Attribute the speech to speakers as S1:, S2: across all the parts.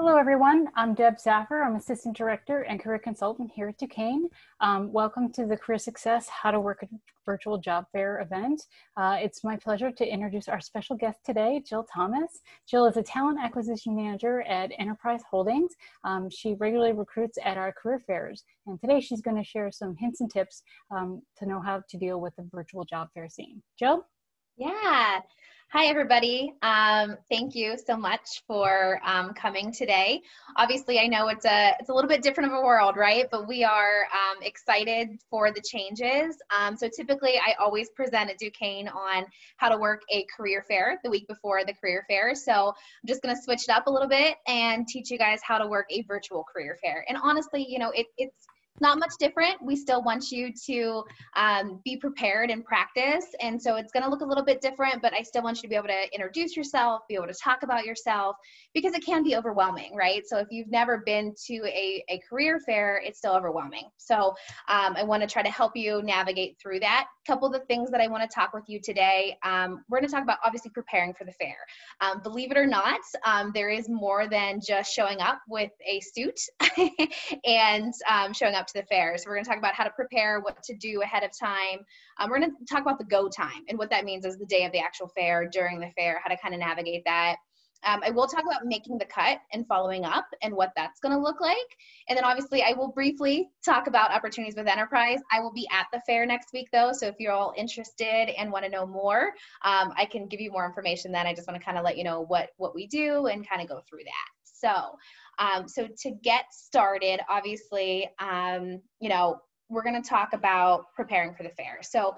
S1: Hello, everyone. I'm Deb Saffer. I'm Assistant Director and Career Consultant here at Duquesne. Um, welcome to the Career Success How to Work a Virtual Job Fair event. Uh, it's my pleasure to introduce our special guest today, Jill Thomas. Jill is a Talent Acquisition Manager at Enterprise Holdings. Um, she regularly recruits at our career fairs, and today she's going to share some hints and tips um, to know how to deal with the virtual job fair scene. Jill?
S2: Yeah. Hi, everybody. Um, thank you so much for um, coming today. Obviously, I know it's a it's a little bit different of a world, right? But we are um, excited for the changes. Um, so typically, I always present at Duquesne on how to work a career fair the week before the career fair. So I'm just going to switch it up a little bit and teach you guys how to work a virtual career fair. And honestly, you know, it, it's not much different. We still want you to um, be prepared and practice. And so it's going to look a little bit different, but I still want you to be able to introduce yourself, be able to talk about yourself, because it can be overwhelming, right? So if you've never been to a, a career fair, it's still overwhelming. So um, I want to try to help you navigate through that. A couple of the things that I want to talk with you today, um, we're going to talk about obviously preparing for the fair. Um, believe it or not, um, there is more than just showing up with a suit and um, showing up to the fair. So we're going to talk about how to prepare, what to do ahead of time. Um, we're going to talk about the go time and what that means is the day of the actual fair, during the fair, how to kind of navigate that. Um, I will talk about making the cut and following up and what that's going to look like. And then obviously, I will briefly talk about opportunities with enterprise. I will be at the fair next week though, so if you're all interested and want to know more, um, I can give you more information then. I just want to kind of let you know what what we do and kind of go through that. So, um, so to get started, obviously, um, you know, we're going to talk about preparing for the fair. So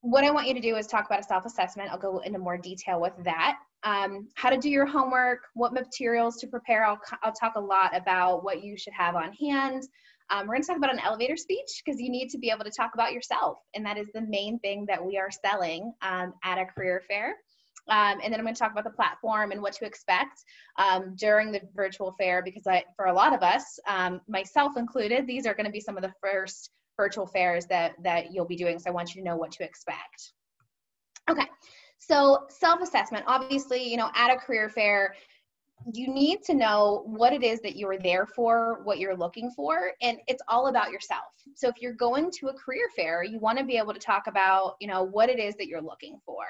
S2: what I want you to do is talk about a self-assessment. I'll go into more detail with that. Um, how to do your homework, what materials to prepare. I'll, I'll talk a lot about what you should have on hand. Um, we're going to talk about an elevator speech because you need to be able to talk about yourself. And that is the main thing that we are selling um, at a career fair. Um, and then I'm going to talk about the platform and what to expect um, during the virtual fair because I, for a lot of us, um, myself included, these are going to be some of the first virtual fairs that, that you'll be doing. So I want you to know what to expect. Okay, so self-assessment, obviously, you know, at a career fair, you need to know what it is that you're there for, what you're looking for, and it's all about yourself. So if you're going to a career fair, you want to be able to talk about, you know, what it is that you're looking for.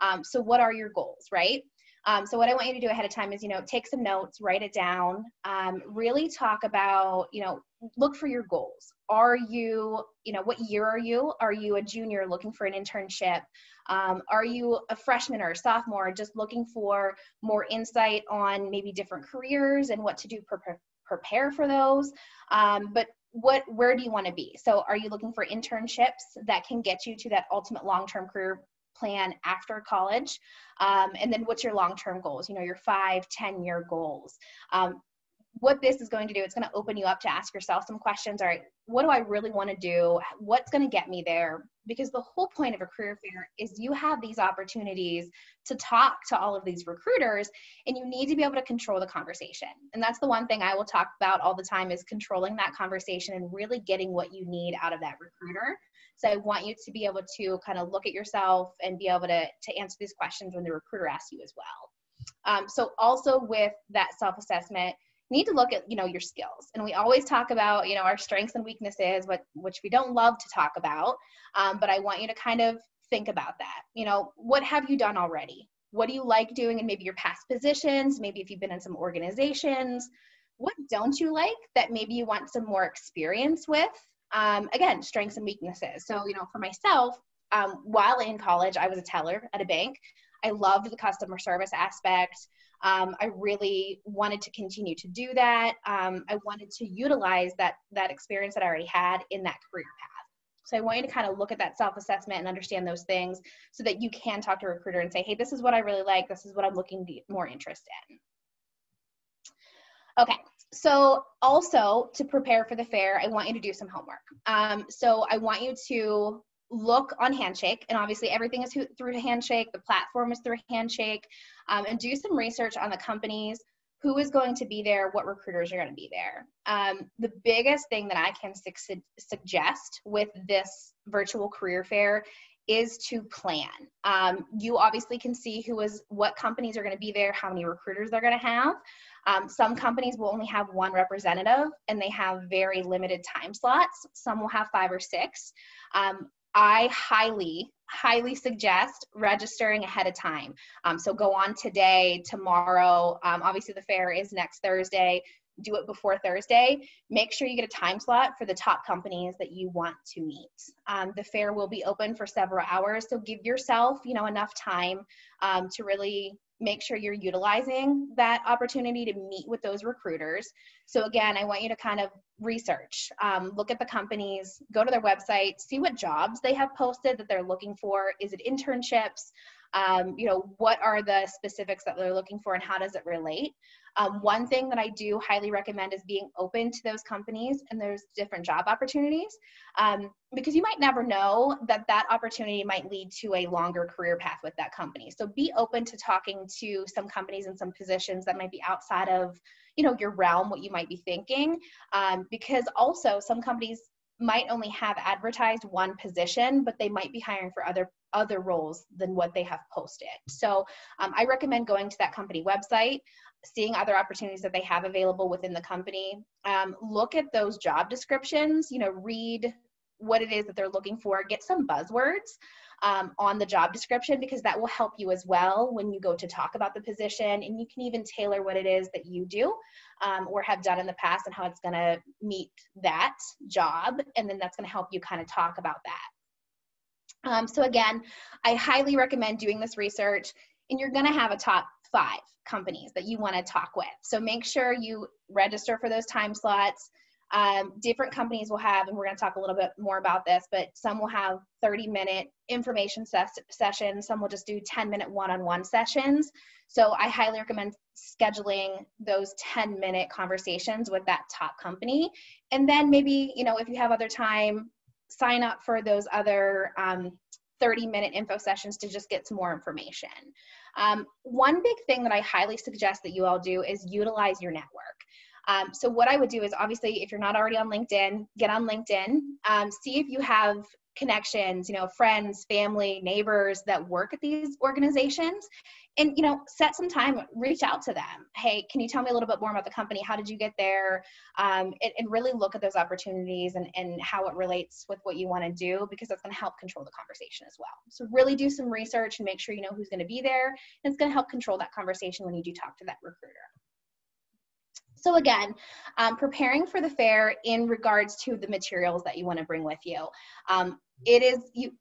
S2: Um, so what are your goals, right? Um, so what I want you to do ahead of time is, you know, take some notes, write it down, um, really talk about, you know, look for your goals. Are you, you know, what year are you? Are you a junior looking for an internship? Um, are you a freshman or a sophomore just looking for more insight on maybe different careers and what to do pre prepare for those? Um, but what where do you want to be so are you looking for internships that can get you to that ultimate long-term career plan after college um, and then what's your long-term goals you know your five ten year goals. Um, what this is going to do it's going to open you up to ask yourself some questions all right what do i really want to do? What's going to get me there? Because the whole point of a career fair is you have these opportunities to talk to all of these recruiters and you need to be able to control the conversation. And that's the one thing i will talk about all the time is controlling that conversation and really getting what you need out of that recruiter so I want you to be able to kind of look at yourself and be able to, to answer these questions when the recruiter asks you as well. Um, so also with that self-assessment, need to look at, you know, your skills. And we always talk about, you know, our strengths and weaknesses, what, which we don't love to talk about. Um, but I want you to kind of think about that. You know, what have you done already? What do you like doing in maybe your past positions? Maybe if you've been in some organizations, what don't you like that maybe you want some more experience with um, again, strengths and weaknesses. So, you know, for myself, um, while in college, I was a teller at a bank. I loved the customer service aspect. Um, I really wanted to continue to do that. Um, I wanted to utilize that that experience that I already had in that career path. So I want you to kind of look at that self-assessment and understand those things so that you can talk to a recruiter and say, hey, this is what I really like. This is what I'm looking more interest in. Okay, so also to prepare for the fair, I want you to do some homework. Um, so I want you to look on Handshake, and obviously everything is through Handshake. The platform is through Handshake, um, and do some research on the companies, who is going to be there, what recruiters are going to be there. Um, the biggest thing that I can su suggest with this virtual career fair is to plan. Um, you obviously can see who is what companies are going to be there, how many recruiters they're going to have. Um, some companies will only have one representative and they have very limited time slots. Some will have five or six. Um, I highly, highly suggest registering ahead of time. Um, so go on today, tomorrow. Um, obviously, the fair is next Thursday. Do it before Thursday. Make sure you get a time slot for the top companies that you want to meet. Um, the fair will be open for several hours, so give yourself, you know, enough time um, to really make sure you're utilizing that opportunity to meet with those recruiters. So again, I want you to kind of research, um, look at the companies, go to their website, see what jobs they have posted that they're looking for. Is it internships? Um, you know, what are the specifics that they're looking for and how does it relate? Um, one thing that I do highly recommend is being open to those companies and there's different job opportunities um, because you might never know that that opportunity might lead to a longer career path with that company. So be open to talking to some companies and some positions that might be outside of you know your realm, what you might be thinking, um, because also some companies might only have advertised one position, but they might be hiring for other other roles than what they have posted. So um, I recommend going to that company website seeing other opportunities that they have available within the company. Um, look at those job descriptions, you know, read what it is that they're looking for, get some buzzwords um, on the job description because that will help you as well when you go to talk about the position. And you can even tailor what it is that you do um, or have done in the past and how it's going to meet that job. And then that's going to help you kind of talk about that. Um, so, again, I highly recommend doing this research, and you're going to have a top five companies that you want to talk with. So make sure you register for those time slots. Um, different companies will have, and we're going to talk a little bit more about this, but some will have 30 minute information ses- sessions, some will just do 10 minute one on one sessions. So I highly recommend scheduling those 10 minute conversations with that top company. And then maybe, you know, if you have other time, sign up for those other um, 30 minute info sessions to just get some more information. Um, one big thing that I highly suggest that you all do is utilize your network. Um, so what I would do is obviously if you're not already on LinkedIn, get on LinkedIn, um, see if you have connections, you know, friends, family, neighbors that work at these organizations. And you know set some time reach out to them. Hey can you tell me a little bit more about the company? How did you get there? Um, and, and, really look at those opportunities and, and how it relates with what you want to do because that's going to help control the conversation as well. So really do some research and make sure you know who's going to be there and it's going to help control that conversation when you do talk to that recruiter so again, um, preparing for the fair in regards to the materials that you want to bring with you. Um, it is you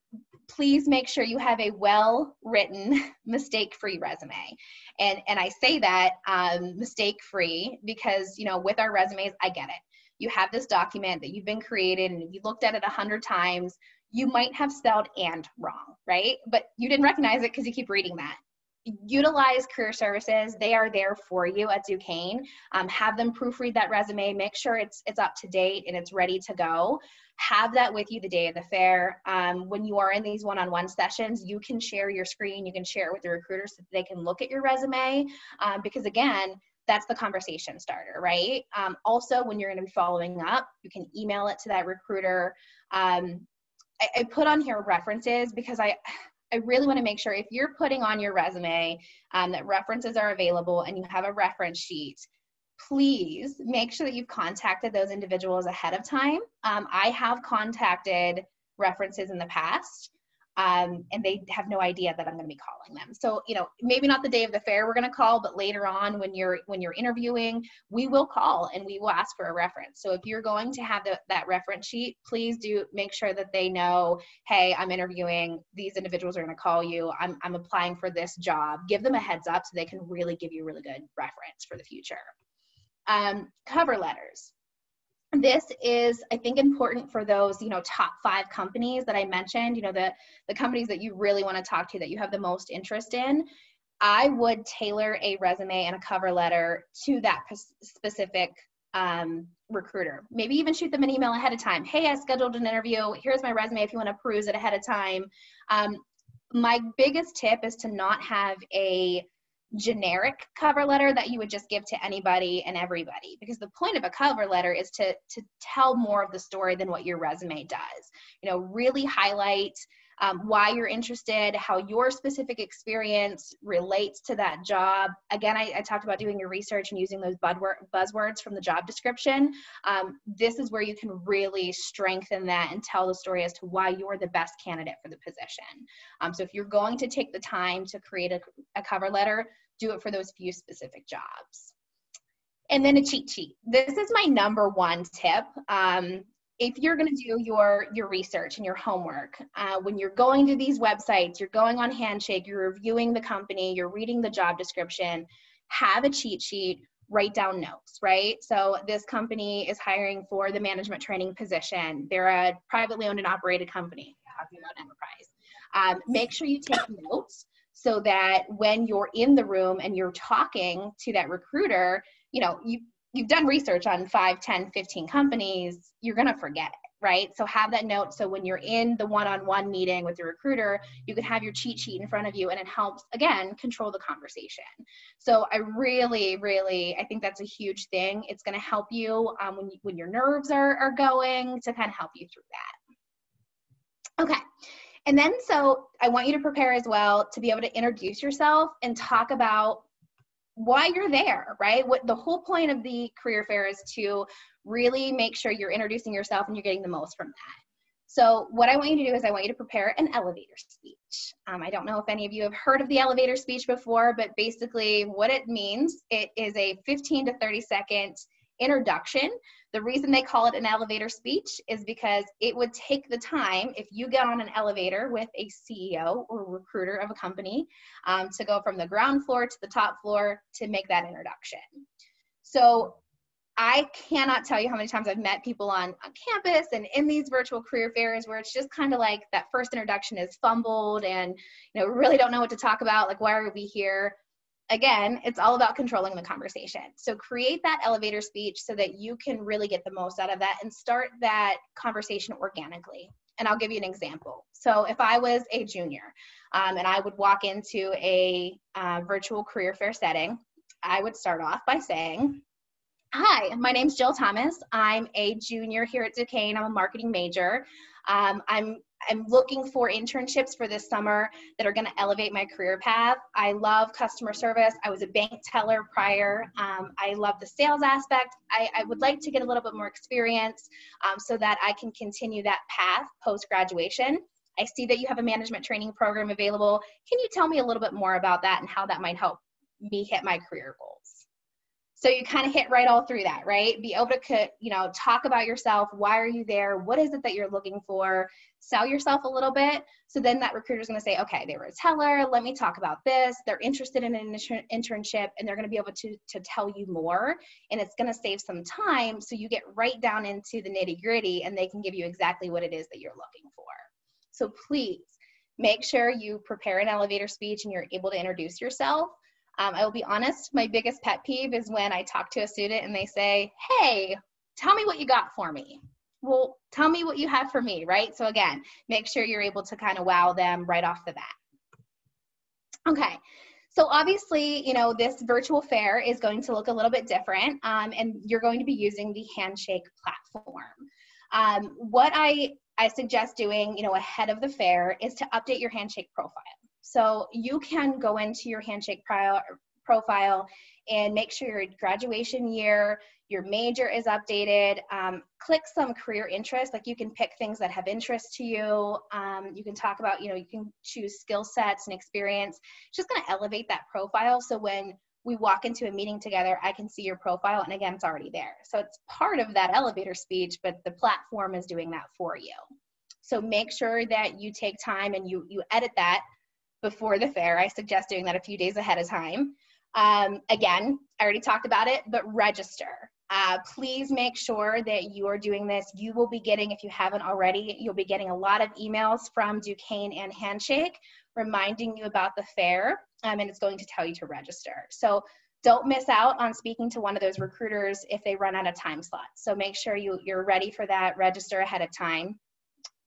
S2: please make sure you have a well written mistake free resume. And and i say that um, mistake free because you know with our resumes i get it. You have this document that you've been created and if you looked at it a hundred times. You might have spelled and wrong right? But you didn't recognize it because you keep reading that utilize career services. They are there for you at duquesne. Um, have them proofread that resume. Make sure it's it's up to date and it's ready to go. Have that with you the day of the fair. Um, when you are in these one-on-one sessions you can share your screen. You can share it with the recruiters so they can look at your resume. Um, because again that's the conversation starter right? Um, also when you're going to be following up you can email it to that recruiter. Um, I, I put on here references because i I really want to make sure if you're putting on your resume um, that references are available and you have a reference sheet, please make sure that you've contacted those individuals ahead of time. Um, I have contacted references in the past um, and they have no idea that I'm going to be calling them. So, you know, maybe not the day of the fair we're going to call, but later on when you're when you're interviewing, we will call and we will ask for a reference. So, if you're going to have the, that reference sheet, please do make sure that they know, hey, I'm interviewing. These individuals are going to call you. I'm I'm applying for this job. Give them a heads up so they can really give you a really good reference for the future. Um, cover letters this is i think important for those you know top five companies that i mentioned you know the the companies that you really want to talk to that you have the most interest in. I would tailor a resume and a cover letter to that specific um, recruiter. Maybe even shoot them an email ahead of time. Hey i scheduled an interview. Here's my resume if you want to peruse it ahead of time. Um, my biggest tip is to not have a generic cover letter that you would just give to anybody and everybody because the point of a cover letter is to to tell more of the story than what your resume does you know really highlight um, why you're interested, how your specific experience relates to that job. Again, I, I talked about doing your research and using those buzzwords from the job description. Um, this is where you can really strengthen that and tell the story as to why you're the best candidate for the position. Um, so if you're going to take the time to create a, a cover letter, do it for those few specific jobs. And then a cheat sheet. This is my number one tip. Um, if you're going to do your your research and your homework uh, when you're going to these websites you're going on handshake you're reviewing the company you're reading the job description have a cheat sheet write down notes right so this company is hiring for the management training position they're a privately owned and operated company talking about enterprise um, make sure you take notes so that when you're in the room and you're talking to that recruiter you know you you've done research on 5 10 15 companies you're going to forget it right? So have that note so when you're in the one-on-one meeting with the recruiter you can have your cheat sheet in front of you and it helps again control the conversation. So i really really i think that's a huge thing. It's going to help you um, when, you, when your nerves are, are going to kind of help you through that. Okay and then so i want you to prepare as well to be able to introduce yourself and talk about why you're there, right? What the whole point of the career fair is to really make sure you're introducing yourself and you're getting the most from that. So what I want you to do is I want you to prepare an elevator speech. Um, I don't know if any of you have heard of the elevator speech before, but basically what it means, it is a 15 to 30 second introduction. The reason they call it an elevator speech is because it would take the time if you get on an elevator with a CEO or recruiter of a company um, to go from the ground floor to the top floor to make that introduction. So I cannot tell you how many times I've met people on, on campus and in these virtual career fairs where it's just kind of like that first introduction is fumbled and you know really don't know what to talk about like why are we here again, it's all about controlling the conversation. So create that elevator speech so that you can really get the most out of that and start that conversation organically. And I'll give you an example. So if I was a junior um, and I would walk into a uh, virtual career fair setting, I would start off by saying, Hi, my name's Jill Thomas. I'm a junior here at Duquesne. I'm a marketing major. Um, I'm I'm looking for internships for this summer that are going to elevate my career path. I love customer service. I was a bank teller prior. Um, I love the sales aspect. I, I, would like to get a little bit more experience um, so that I can continue that path post graduation. I see that you have a management training program available. Can you tell me a little bit more about that and how that might help me hit my career goals? So you kind of hit right all through that, right? Be able to, you know, talk about yourself. Why are you there? What is it that you're looking for? Sell yourself a little bit. So then that recruiter is going to say, okay, they were a teller. Let me talk about this. They're interested in an internship and they're going to be able to, to tell you more. And it's going to save some time. So you get right down into the nitty gritty and they can give you exactly what it is that you're looking for. So please make sure you prepare an elevator speech and you're able to introduce yourself um, I will be honest, my biggest pet peeve is when I talk to a student and they say, Hey, tell me what you got for me. Well, tell me what you have for me, right? So, again, make sure you're able to kind of wow them right off the bat. Okay, so obviously, you know, this virtual fair is going to look a little bit different, um, and you're going to be using the Handshake platform. Um, what I I suggest doing, you know, ahead of the fair is to update your Handshake profile. So you can go into your Handshake profile and make sure your graduation year, your major is updated. Um, click some career interests, like you can pick things that have interest to you. Um, you can talk about, you know, you can choose skill sets and experience. It's just going to elevate that profile. So when we walk into a meeting together, I can see your profile, and again, it's already there. So it's part of that elevator speech, but the platform is doing that for you. So make sure that you take time and you you edit that before the fair. I suggest doing that a few days ahead of time. Um, again, I already talked about it, but register. Uh, please make sure that you are doing this. You will be getting, if you haven't already, you'll be getting a lot of emails from Duquesne and Handshake reminding you about the fair, um, and it's going to tell you to register. So don't miss out on speaking to one of those recruiters if they run out of time slots. So make sure you, you're ready for that, register ahead of time.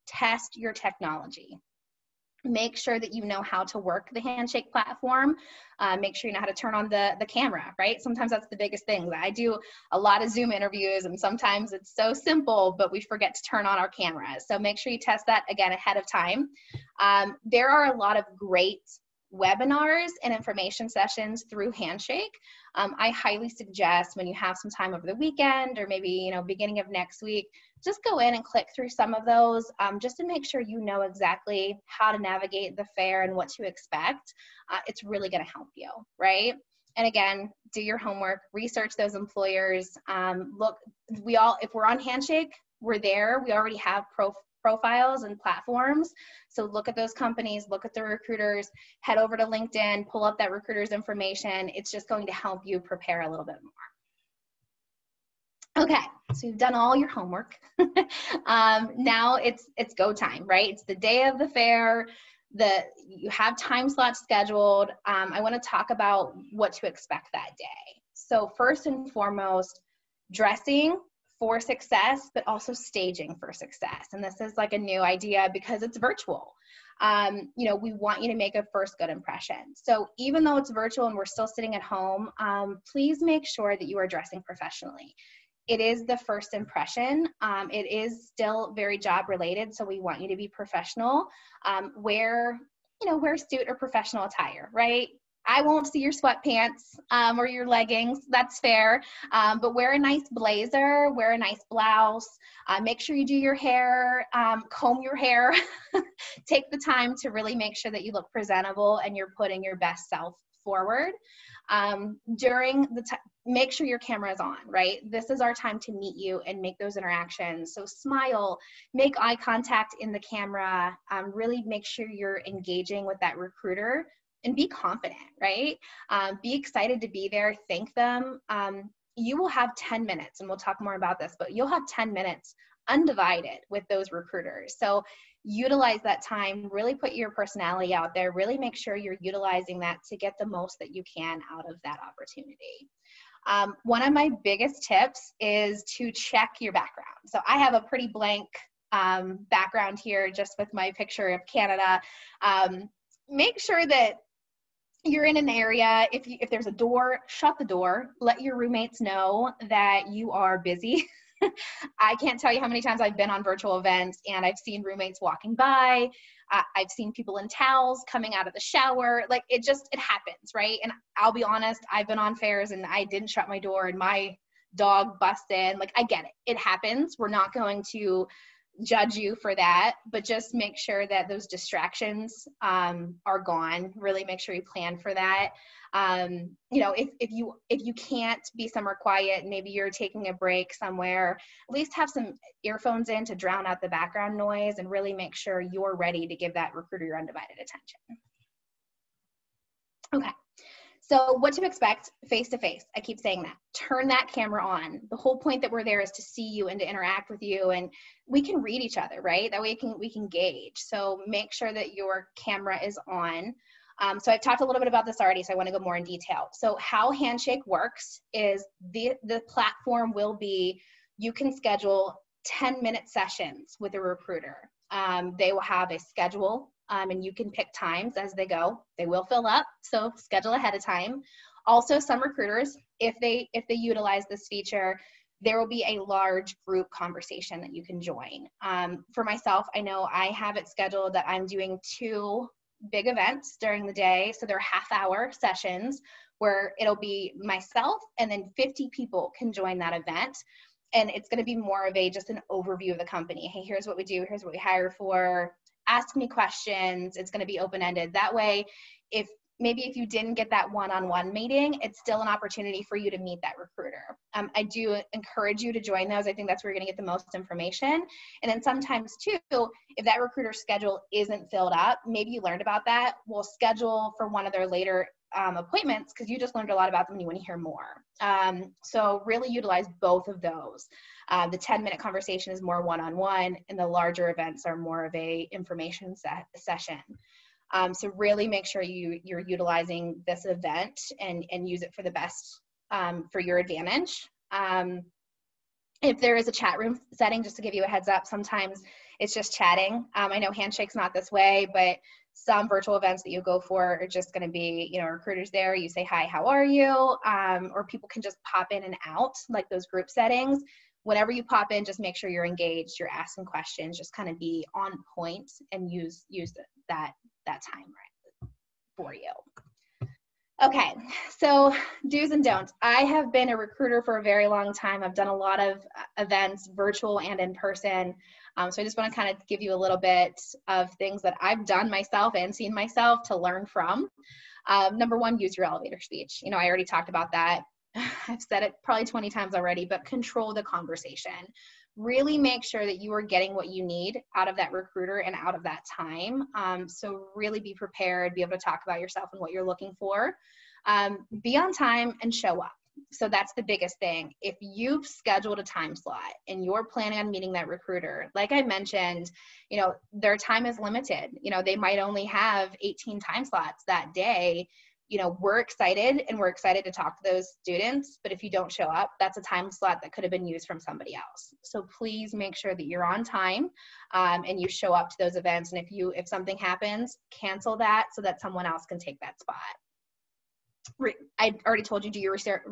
S2: Test your technology. Make sure that you know how to work the handshake platform. Uh, make sure you know how to turn on the the camera right? Sometimes that's the biggest thing. I do a lot of zoom interviews and sometimes it's so simple but we forget to turn on our cameras so make sure you test that again ahead of time. Um, there are a lot of great webinars and information sessions through handshake um, i highly suggest when you have some time over the weekend or maybe you know beginning of next week just go in and click through some of those um, just to make sure you know exactly how to navigate the fair and what to expect. Uh, it's really going to help you, right? And again, do your homework, research those employers. Um, look, we all, if we're on Handshake, we're there. We already have pro- profiles and platforms. So look at those companies, look at the recruiters, head over to LinkedIn, pull up that recruiter's information. It's just going to help you prepare a little bit more. Okay, so you've done all your homework. um, now it's it's go time, right? It's the day of the fair. The you have time slots scheduled. Um, I want to talk about what to expect that day. So first and foremost, dressing for success, but also staging for success. And this is like a new idea because it's virtual. Um, you know, we want you to make a first good impression. So even though it's virtual and we're still sitting at home, um, please make sure that you are dressing professionally it is the first impression. Um, it is still very job related, so we want you to be professional. Um, wear, you know, wear suit or professional attire, right? I won't see your sweatpants um, or your leggings. That's fair. Um, but wear a nice blazer, wear a nice blouse. Uh, make sure you do your hair, um, comb your hair. Take the time to really make sure that you look presentable and you're putting your best self forward um, during the time make sure your camera is on right this is our time to meet you and make those interactions so smile make eye contact in the camera um, really make sure you're engaging with that recruiter and be confident right um, be excited to be there thank them um, you will have 10 minutes and we'll talk more about this but you'll have 10 minutes undivided with those recruiters so utilize that time, really put your personality out there, really make sure you're utilizing that to get the most that you can out of that opportunity. Um, one of my biggest tips is to check your background. So I have a pretty blank um, background here just with my picture of Canada. Um, make sure that you're in an area if you, if there's a door shut the door let your roommates know that you are busy I can't tell you how many times I've been on virtual events and I've seen roommates walking by. Uh, I've seen people in towels coming out of the shower. Like it just, it happens, right? And I'll be honest, I've been on fairs and I didn't shut my door and my dog bust in. Like I get it. It happens. We're not going to judge you for that, but just make sure that those distractions um, are gone. Really make sure you plan for that. Um, you know if, if you if you can't be somewhere quiet maybe you're taking a break somewhere at least have some earphones in to drown out the background noise and really make sure you're ready to give that recruiter your undivided attention. Okay so what to expect face to face i keep saying that. Turn that camera on. The whole point that we're there is to see you and to interact with you and we can read each other right? That way we can we can gauge. So make sure that your camera is on. Um, so I've talked a little bit about this already, so I want to go more in detail. So how Handshake works is the, the platform will be, you can schedule 10 minute sessions with a recruiter. Um, they will have a schedule um, and you can pick times as they go. They will fill up, so schedule ahead of time. Also, some recruiters, if they if they utilize this feature, there will be a large group conversation that you can join. Um, for myself, I know I have it scheduled that I'm doing two big events during the day. So they're half hour sessions where it'll be myself and then 50 people can join that event. And it's going to be more of a just an overview of the company. Hey, here's what we do, here's what we hire for. Ask me questions. It's going to be open ended. That way, if maybe if you didn't get that one-on-one meeting it's still an opportunity for you to meet that recruiter um, i do encourage you to join those i think that's where you're going to get the most information and then sometimes too if that recruiter schedule isn't filled up maybe you learned about that we'll schedule for one of their later um, appointments because you just learned a lot about them and you want to hear more um, so really utilize both of those uh, the 10 minute conversation is more one-on-one and the larger events are more of a information set session um, so really make sure you you're utilizing this event and and use it for the best um, for your advantage. Um, if there is a chat room setting, just to give you a heads up, sometimes it's just chatting. Um, I know Handshake's not this way, but some virtual events that you go for are just going to be you know recruiters there you say hi how are you um, or people can just pop in and out like those group settings whenever you pop in just make sure you're engaged you're asking questions just kind of be on point and use use that that time right for you okay so do's and don'ts i have been a recruiter for a very long time i've done a lot of uh, events virtual and in person um, so I just want to kind of give you a little bit of things that I've done myself and seen myself to learn from. Um, number one, use your elevator speech. You know, I already talked about that. I've said it probably 20 times already, but control the conversation. Really make sure that you are getting what you need out of that recruiter and out of that time. Um, so, really be prepared, be able to talk about yourself and what you're looking for. Um, be on time and show up so that's the biggest thing. If you've scheduled a time slot and you're planning on meeting that recruiter, like I mentioned, you know, their time is limited. You know, they might only have 18 time slots that day. You know, we're excited and we're excited to talk to those students, but if you don't show up, that's a time slot that could have been used from somebody else. So please make sure that you're on time um, and you show up to those events. And if you if something happens, cancel that so that someone else can take that spot. I already told you do your research.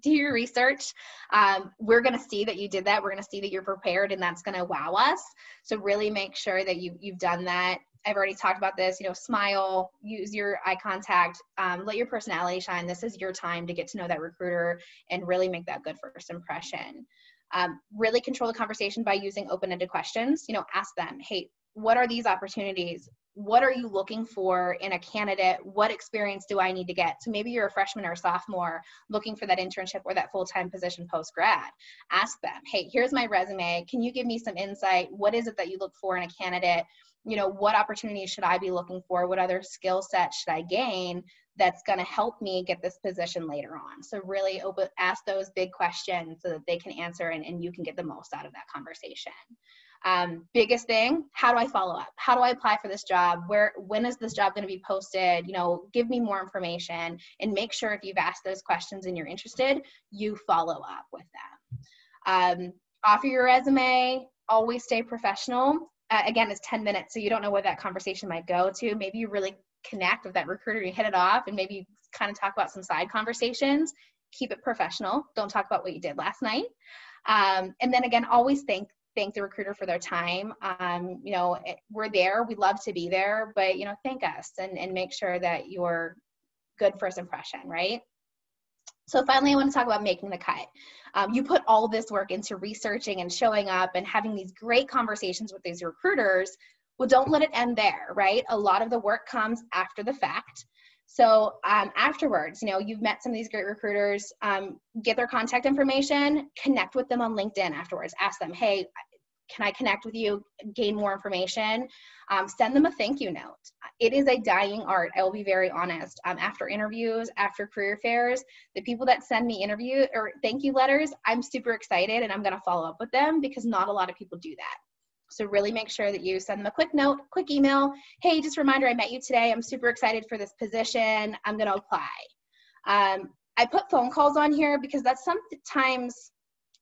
S2: do your research. Um, we're going to see that you did that. We're going to see that you're prepared, and that's going to wow us. So really make sure that you you've done that. I've already talked about this. You know, smile, use your eye contact, um, let your personality shine. This is your time to get to know that recruiter and really make that good first impression. Um, really control the conversation by using open-ended questions. You know, ask them, hey, what are these opportunities? what are you looking for in a candidate? What experience do I need to get? So maybe you're a freshman or a sophomore looking for that internship or that full time position post grad. Ask them, hey, here's my resume. Can you give me some insight? What is it that you look for in a candidate? You know, what opportunities should I be looking for? What other skill sets should I gain that's going to help me get this position later on? So, really open, ask those big questions so that they can answer and, and you can get the most out of that conversation. Um, biggest thing, how do I follow up? How do I apply for this job? Where, when is this job going to be posted? You know, give me more information and make sure if you've asked those questions and you're interested, you follow up with them. Um, offer your resume, always stay professional. Uh, again, it's 10 minutes, so you don't know where that conversation might go to. Maybe you really connect with that recruiter, you hit it off, and maybe you kind of talk about some side conversations. Keep it professional. Don't talk about what you did last night. Um, and then again, always thank thank the recruiter for their time. Um, you know, eh, we're there, we love to be there, but you know, thank us and, and make sure that you're good first impression, right? So finally, I want to talk about making the cut. Um, you put all this work into researching and showing up and having these great conversations with these recruiters. Well, don't let it end there, right? A lot of the work comes after the fact. So um, afterwards, you know, you've met some of these great recruiters, um, get their contact information, connect with them on LinkedIn afterwards. Ask them, hey, can I connect with you, gain more information? Um, send them a thank you note. It is a dying art. I will be very honest. Um, after interviews, after career fairs, the people that send me interview or thank you letters, I'm super excited and I'm going to follow up with them because not a lot of people do that. So really make sure that you send them a quick note, quick email. Hey, just reminder, I met you today. I'm super excited for this position. I'm going to apply. Um, I put phone calls on here because that's sometimes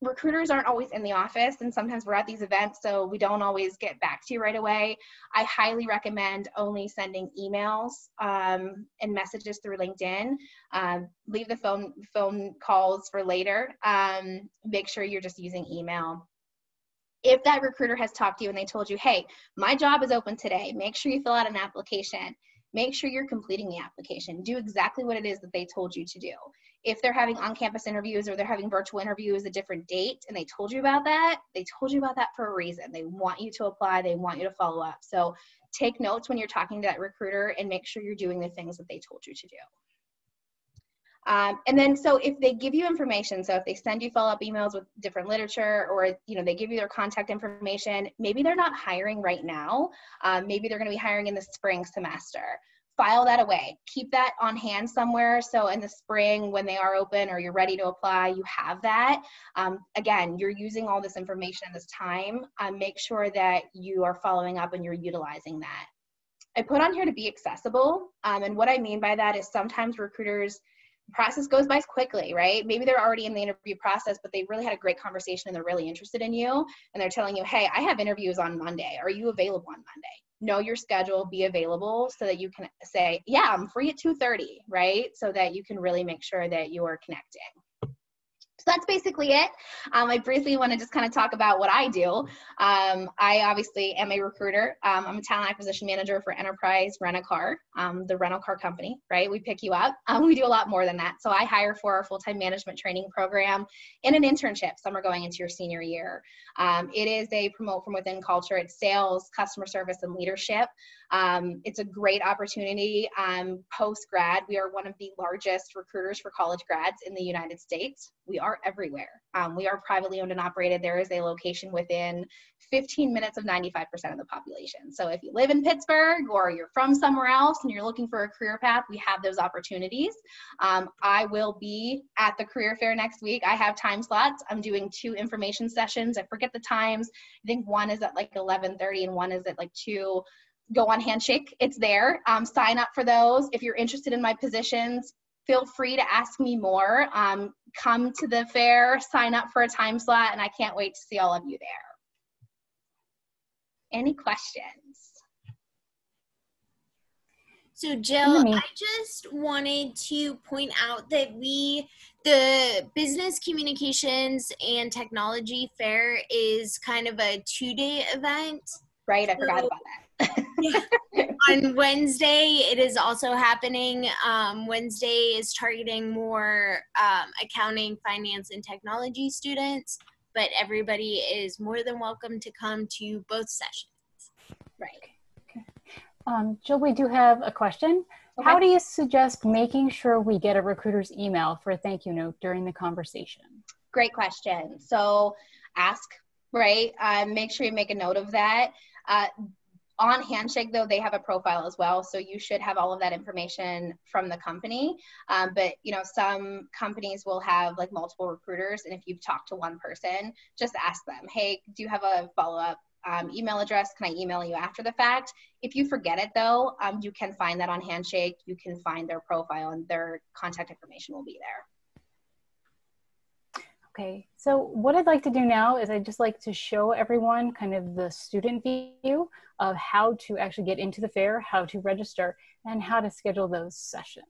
S2: recruiters aren't always in the office and sometimes we're at these events so we don't always get back to you right away i highly recommend only sending emails um, and messages through linkedin um, leave the phone phone calls for later um, make sure you're just using email if that recruiter has talked to you and they told you, hey, my job is open today, make sure you fill out an application. Make sure you're completing the application. Do exactly what it is that they told you to do. If they're having on campus interviews or they're having virtual interviews a different date and they told you about that, they told you about that for a reason. They want you to apply, they want you to follow up. So take notes when you're talking to that recruiter and make sure you're doing the things that they told you to do. Um, and then, so if they give you information, so if they send you follow-up emails with different literature, or you know they give you their contact information, maybe they're not hiring right now. Um, maybe they're going to be hiring in the spring semester. File that away. Keep that on hand somewhere. So in the spring, when they are open or you're ready to apply, you have that. Um, again, you're using all this information at this time. Um, make sure that you are following up and you're utilizing that. I put on here to be accessible. Um, and what I mean by that is sometimes recruiters process goes by quickly, right? Maybe they're already in the interview process, but they really had a great conversation and they're really interested in you. And they're telling you, hey, I have interviews on Monday. Are you available on Monday? Know your schedule, be available so that you can say, yeah, I'm free at 2.30, right? So that you can really make sure that you are connecting. So that's basically it. Um, I briefly want to just kind of talk about what I do. Um, I obviously am a recruiter. Um, I'm a talent acquisition manager for Enterprise Rent a Car, um, the rental car company, right? We pick you up. Um, we do a lot more than that. So I hire for our full-time management training program and an internship. Are going into your senior year. Um, it is a promote from within culture. It's sales, customer service, and leadership. It's a great opportunity. Post grad, we are one of the largest recruiters for college grads in the United States. We are everywhere. Um, we are privately owned and operated. There is a location within 15 minutes of 95% of the population. So if you live in Pittsburgh or you're from somewhere else and you're looking for a career path, we have those opportunities. Um, I will be at the career fair next week. I have time slots. I'm doing two information sessions. I forget the times. I think one is at like 11:30 and one is at like 2 go on Handshake. It's there. Um, sign up for those. If you're interested in my positions, feel free to ask me more. Um, come to the fair, sign up for a time slot, and I can't wait to see all of you there. Any questions?
S3: So Jill, I just wanted to point out that we, the Business Communications and Technology Fair is kind of a two-day event.
S2: Right, I forgot about that
S3: on Wednesday, it is also happening. Um, Wednesday is targeting more um, accounting, finance, and technology students, but everybody is more than welcome to come to both sessions.
S2: Right.
S1: Okay. Um, Jill, we do have a question. Okay. How do you suggest making sure we get a recruiter's email for a thank you note during the conversation?
S2: Great question. So ask, right? Uh, make sure you make a note of that. Uh, on handshake though they have a profile as well so you should have all of that information from the company. Um, but you know some companies will have like multiple recruiters and if you've talked to one person just ask them hey do you have a follow-up um, email address? Can i email you after the fact? If you forget it though um, you can find that on handshake. You can find their profile and their contact information will be there
S1: Okay, so what I'd like to do now is I'd just like to show everyone kind of the student view of how to actually get into the fair, how to register, and how to schedule those sessions.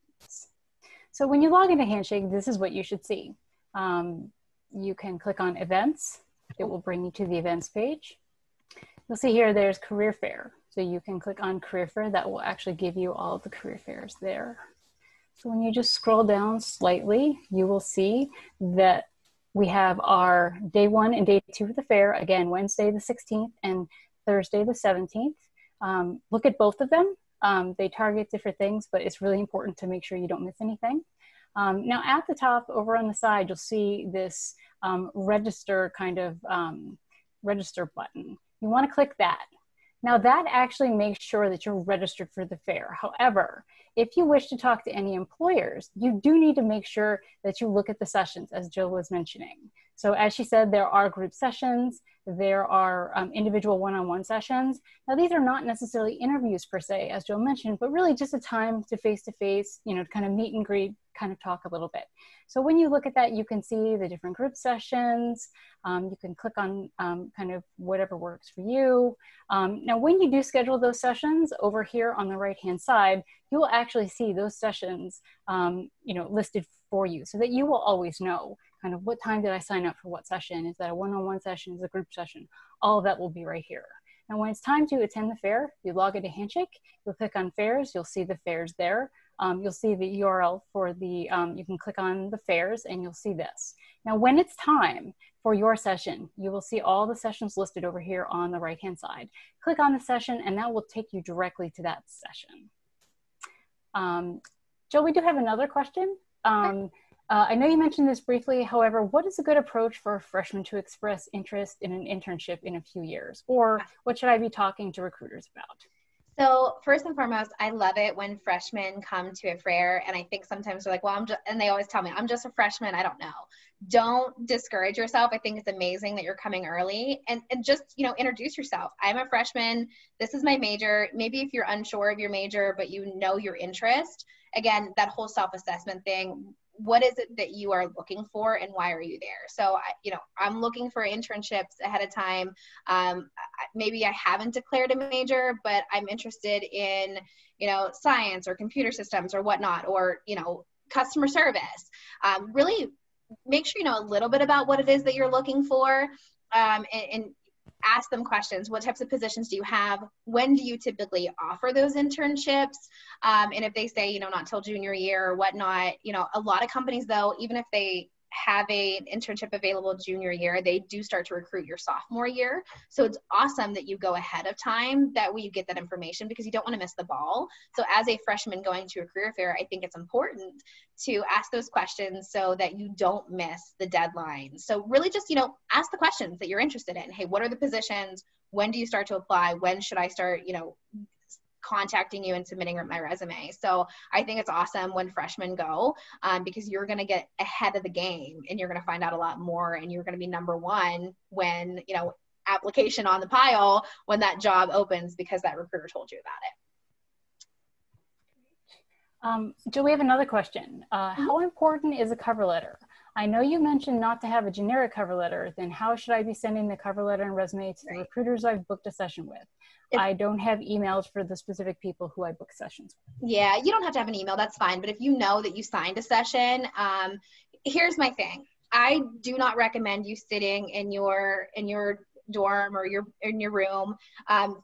S1: So when you log into Handshake, this is what you should see. Um, you can click on events. It will bring you to the events page. You'll see here there's career fair. So you can click on career fair. That will actually give you all the career fairs there. So when you just scroll down slightly, you will see that we have our day one and day two of the fair, again, Wednesday the 16th and Thursday the 17th. Um, look at both of them. Um, they target different things, but it's really important to make sure you don't miss anything. Um, now at the top over on the side, you'll see this um, register kind of um, register button. You wanna click that. Now that actually makes sure that you're registered for the fair. However, if you wish to talk to any employers, you do need to make sure that you look at the sessions as Jill was mentioning. So as she said, there are group sessions, there are um, individual one-on-one sessions. Now these are not necessarily interviews per se, as Jill mentioned, but really just a time to face-to-face, you know, kind of meet and greet, kind of talk a little bit. So when you look at that, you can see the different group sessions. Um, you can click on um, kind of whatever works for you. Um, now, when you do schedule those sessions over here on the right-hand side, you will actually see those sessions, um, you know, listed for you so that you will always know kind of what time did I sign up for what session? Is that a one-on-one session? Is a group session? All of that will be right here. And when it's time to attend the fair, you log into Handshake, you'll click on fairs, you'll see the fairs there. Um, you'll see the URL for the, um, you can click on the fairs and you'll see this. Now, when it's time for your session, you will see all the sessions listed over here on the right-hand side. Click on the session and that will take you directly to that session. Um, Jill, we do have another question. Um, uh, I know you mentioned this briefly, however, what is a good approach for a freshman to express interest in an internship in a few years? Or what should I be talking to recruiters about?
S2: So first and foremost, I love it when freshmen come to a fair, and I think sometimes they're like, "Well, I'm just," and they always tell me, "I'm just a freshman. I don't know." Don't discourage yourself. I think it's amazing that you're coming early, and and just you know introduce yourself. I'm a freshman. This is my major. Maybe if you're unsure of your major, but you know your interest, again, that whole self-assessment thing what is it that you are looking for and why are you there? So I, you know i'm looking for internships ahead of time. Um, maybe i haven't declared a major but i'm interested in you know science or computer systems or whatnot or you know customer service. Um, really make sure you know a little bit about what it is that you're looking for um, and, and ask them questions. What types of positions do you have? When do you typically offer those internships? Um, and if they say you know not till junior year or whatnot you know a lot of companies though even if they have a, an internship available junior year, they do start to recruit your sophomore year. So it's awesome that you go ahead of time. That way you get that information because you don't want to miss the ball. So as a freshman going to a career fair, I think it's important to ask those questions so that you don't miss the deadline. So really just, you know, ask the questions that you're interested in. Hey, what are the positions? When do you start to apply? When should I start, you know, contacting you and submitting my resume. So I think it's awesome when freshmen go um, because you're going to get ahead of the game and you're going to find out a lot more and you're going to be number one when, you know, application on the pile when that job opens because that recruiter told you about it.
S1: Um, Jill, we have another question. Uh, mm-hmm. how important is a cover letter? I know you mentioned not to have a generic cover letter. Then how should I be sending the cover letter and resume to the recruiters I've booked a session with? If, I don't have emails for the specific people who I book sessions
S2: with. Yeah, you don't have to have an email. That's fine. But if you know that you signed a session, um, here's my thing. I do not recommend you sitting in your in your dorm or your in your room um,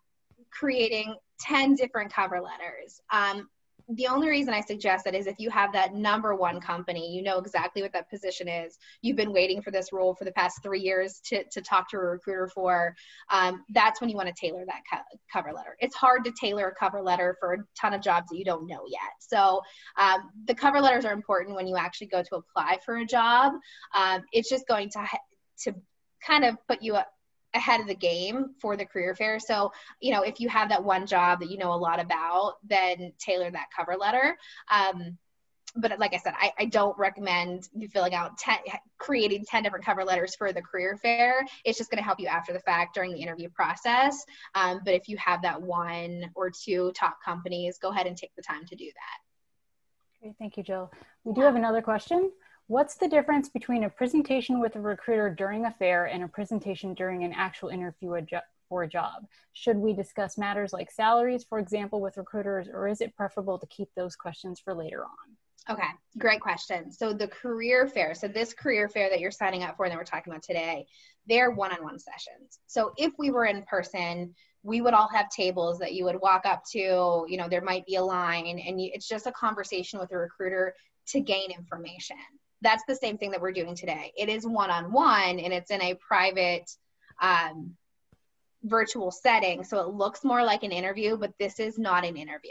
S2: creating 10 different cover letters. Um, the only reason I suggest that is if you have that number one company, you know exactly what that position is. You've been waiting for this role for the past three years to, to talk to a recruiter for. Um, that's when you want to tailor that co- cover letter. It's hard to tailor a cover letter for a ton of jobs that you don't know yet. So um, the cover letters are important when you actually go to apply for a job. Um, it's just going to to kind of put you ahead of the game for the career fair. So, you know, if you have that one job that you know a lot about, then tailor that cover letter. Um, but like I said, I, I, don't recommend you filling out 10, creating 10 different cover letters for the career fair. It's just going to help you after the fact during the interview process. Um, but if you have that one or two top companies, go ahead and take the time to do that.
S1: Okay, thank you, Jill. We do have another question. What's the difference between a presentation with a recruiter during a fair and a presentation during an actual interview for a job? Should we discuss matters like salaries, for example, with recruiters, or is it preferable to keep those questions for later on?
S2: Okay, great question. So the career fair, so this career fair that you're signing up for that we're talking about today, they're one-on-one sessions. So if we were in person, we would all have tables that you would walk up to, you know, there might be a line and you, it's just a conversation with a recruiter to gain information that's the same thing that we're doing today. It is one on one and it's in a private um, virtual setting so it looks more like an interview but this is not an interview.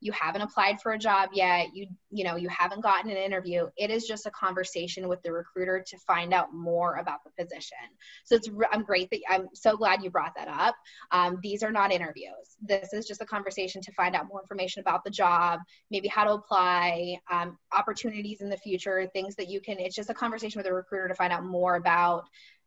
S2: You haven't applied for a job yet you you know you haven't gotten an interview. It is just a conversation with the recruiter to find out more about the position. So it's i'm great that i'm so glad you brought that up. Um, these are not interviews. This is just a conversation to find out more information about the job maybe how to apply um, opportunities in the future things that you can it's just a conversation with a recruiter to find out more about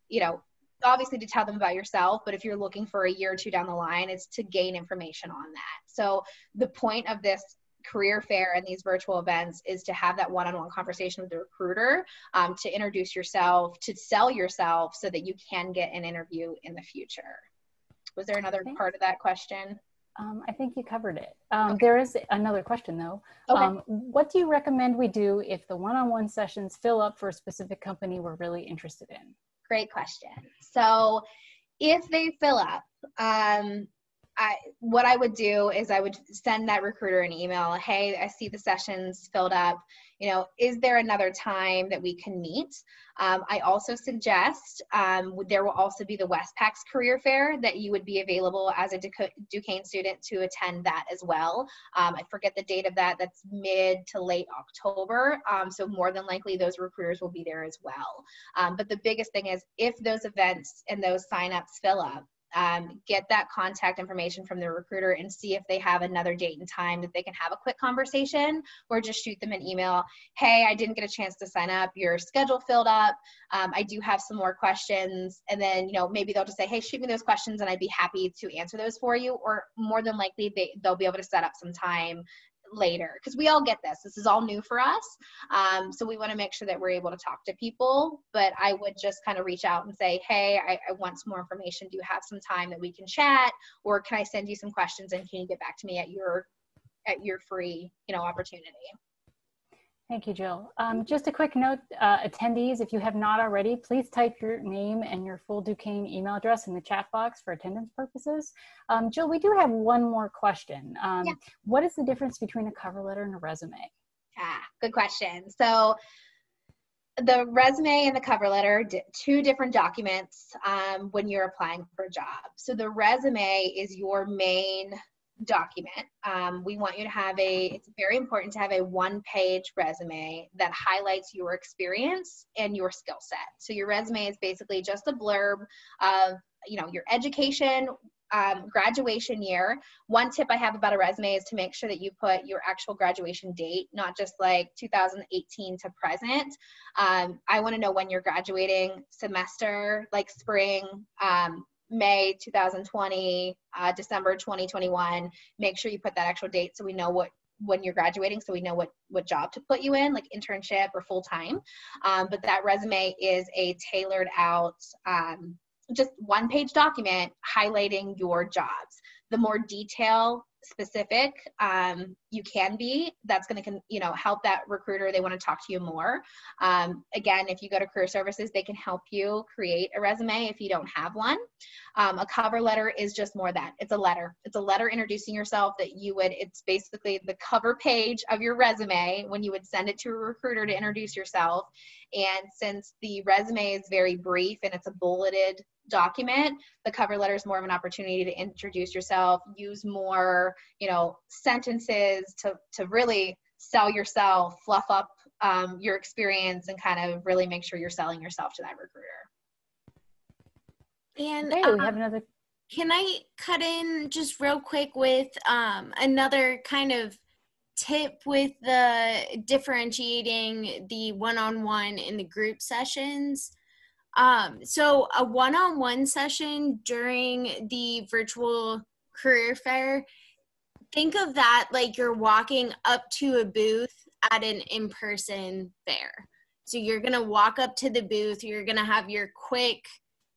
S2: you know obviously to tell them about yourself, but if you're looking for a year or two down the line, it's to gain information on that. So the point of this career fair and these virtual events is to have that one-on-one conversation with the recruiter um, to introduce yourself to sell yourself so that you can get an interview in the future was there another part of that question
S1: um, I think you covered it. Um, okay. There is another question though. Okay. Um, what do you recommend we do if the one-on-one sessions fill up for a specific company we're really interested in?
S2: Great question. So if they fill up, um, I, what I would do is I would send that recruiter an email. Hey, I see the sessions filled up. You know, is there another time that we can meet? Um, I also suggest um, there will also be the Westpacs Career Fair that you would be available as a Duquesne student to attend that as well. Um, I forget the date of that. That's mid to late October. Um, so more than likely those recruiters will be there as well. Um, but the biggest thing is if those events and those signups fill up, um, get that contact information from the recruiter and see if they have another date and time that they can have a quick conversation or just shoot them an email. Hey i didn't get a chance to sign up. Your schedule filled up. Um, i do have some more questions. And then you know maybe they'll just say hey shoot me those questions and i'd be happy to answer those for you. Or more than likely they, they'll be able to set up some time later because we all get this. This is all new for us um, so we want to make sure that we're able to talk to people but i would just kind of reach out and say hey I, I, want some more information. Do you have some time that we can chat? Or can i send you some questions and can you get back to me at your at your free you know opportunity
S1: Thank you, Jill. Um, just a quick note, uh, attendees, if you have not already, please type your name and your full Duquesne email address in the chat box for attendance purposes. Um, Jill, we do have one more question. Um, yeah. What is the difference between a cover letter and a resume?
S2: Ah, good question. So the resume and the cover letter, two different documents um, when you're applying for a job. So the resume is your main document. Um, we want you to have a, it's very important to have a one page resume that highlights your experience and your skill set. So your resume is basically just a blurb of, you know, your education, um, graduation year. One tip I have about a resume is to make sure that you put your actual graduation date, not just like 2018 to present. Um, I want to know when you're graduating, semester, like spring, um, May 2020, uh, December 2021. Make sure you put that actual date so we know what when you're graduating so we know what what job to put you in like internship or full time um, but that resume is a tailored out um, just one page document highlighting your jobs the more detail specific um, you can be that's going to you know help that recruiter they want to talk to you more. Um, again if you go to career services they can help you create a resume if you don't have one. Um, a cover letter is just more that it's a letter. It's a letter introducing yourself that you would it's basically the cover page of your resume when you would send it to a recruiter to introduce yourself. And since the resume is very brief and it's a bulleted document the cover letter is more of an opportunity to introduce yourself use more you know sentences to to really sell yourself fluff up um, your experience and kind of really make sure you're selling yourself to that recruiter.
S3: And okay, um, we have another can i cut in just real quick with um, another kind of tip with the differentiating the one-on-one in the group sessions um, so a one-on-one session during the virtual career fair, think of that like you're walking up to a booth at an in-person fair. So you're gonna walk up to the booth, you're gonna have your quick,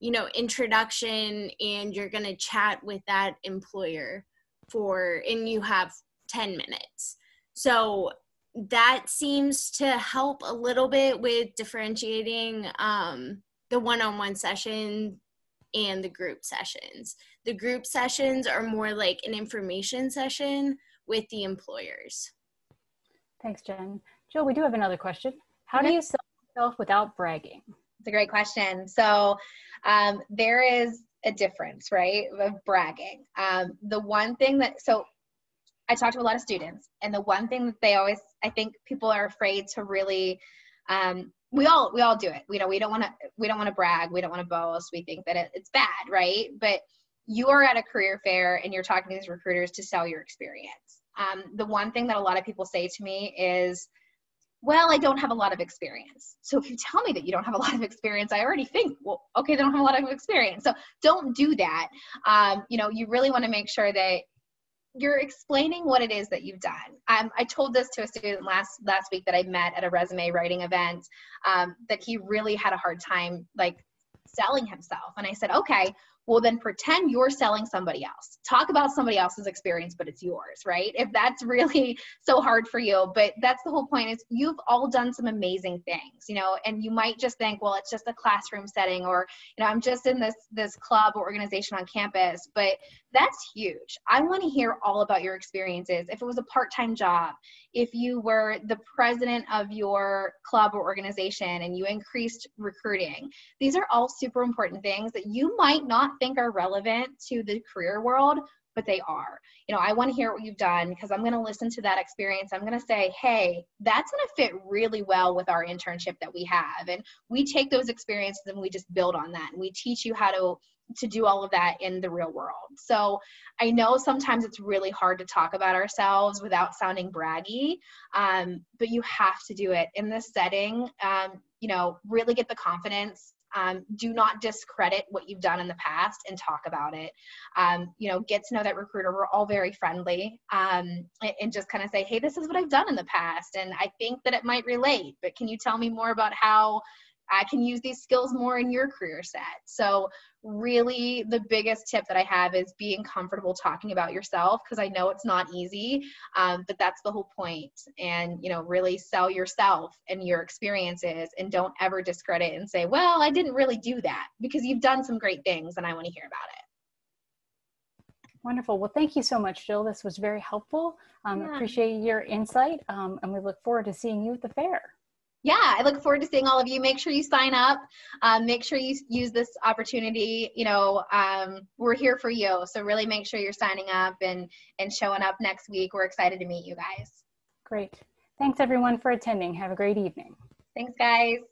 S3: you know, introduction and you're gonna chat with that employer for and you have 10 minutes. So that seems to help a little bit with differentiating um, the one-on-one session and the group sessions. The group sessions are more like an information session with the employers.
S1: Thanks, Jen. Jill, we do have another question. How do you sell yourself without bragging?
S2: It's a great question. So um, there is a difference, right, of bragging. Um, the one thing that, so I talk to a lot of students, and the one thing that they always, I think people are afraid to really um, we all we all do it. You know we don't want to we don't want to brag. We don't want to boast. We think that it, it's bad right? But you are at a career fair and you're talking to these recruiters to sell your experience. Um, the one thing that a lot of people say to me is well i don't have a lot of experience. So if you tell me that you don't have a lot of experience i already think well okay they don't have a lot of experience. So don't do that. Um, you know you really want to make sure that you're explaining what it is that you've done. Um, I told this to a student last last week that I met at a resume writing event um, that he really had a hard time like selling himself, and I said, okay, well then pretend you're selling somebody else. Talk about somebody else's experience but it's yours right? If that's really so hard for you but that's the whole point is you've all done some amazing things you know? And you might just think well it's just a classroom setting or you know i'm just in this this club or organization on campus but that's huge i want to hear all about your experiences if it was a part-time job if you were the president of your club or organization and you increased recruiting these are all super important things that you might not think are relevant to the career world, but they are. You know, I want to hear what you've done because I'm going to listen to that experience. I'm going to say, hey, that's going to fit really well with our internship that we have. And we take those experiences and we just build on that. And we teach you how to to do all of that in the real world. So I know sometimes it's really hard to talk about ourselves without sounding braggy, um, but you have to do it in this setting. Um, you know, really get the confidence Um, do not discredit what you've done in the past and talk about it. Um, you know, get to know that recruiter. We're all very friendly um, and, and just kind of say, hey, this is what I've done in the past. And I think that it might relate, but can you tell me more about how I can use these skills more in your career set. So, really, the biggest tip that I have is being comfortable talking about yourself because I know it's not easy, um, but that's the whole point. And, you know, really sell yourself and your experiences and don't ever discredit and say, well, I didn't really do that because you've done some great things and I want to hear about it.
S1: Wonderful. Well, thank you so much, Jill. This was very helpful. Um, yeah. Appreciate your insight, um, and we look forward to seeing you at the fair
S2: yeah, I look forward to seeing all of you. Make sure you sign up. Um, make sure you use this opportunity. You know, um, we're here for you. So really make sure you're signing up and, and showing up next week. We're excited to meet you guys.
S1: Great. Thanks everyone for attending. Have a great evening.
S2: Thanks guys.